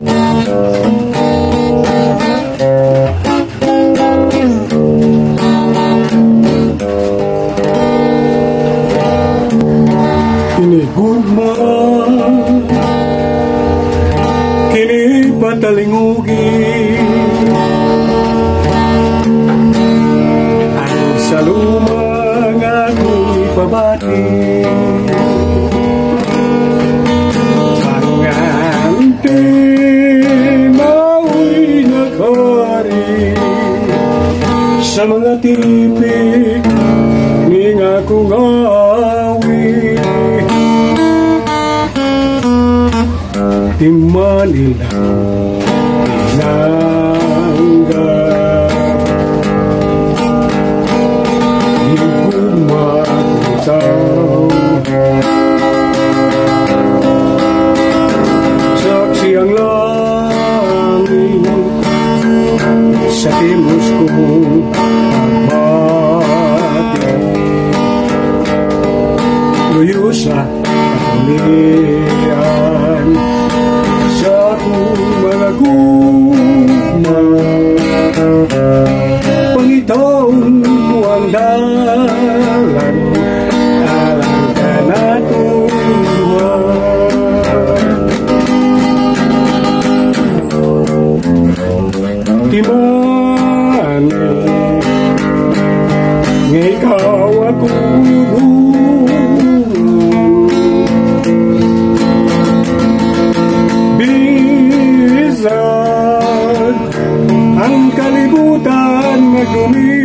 Ini gugma Kini patalingugi ako'y pabati mga tipik Ning akong awi Di Manila Manila katangian sa akong malagunan. i don't conmigo.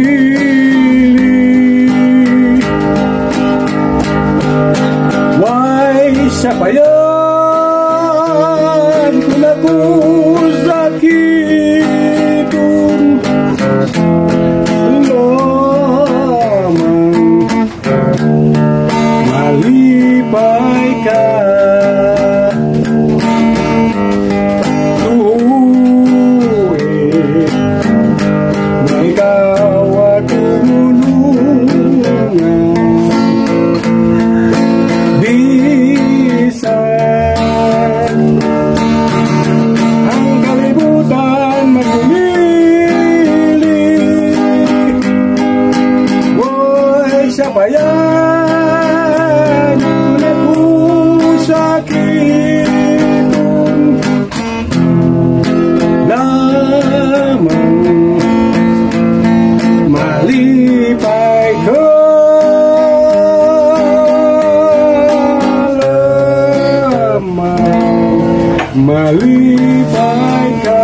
melibaikan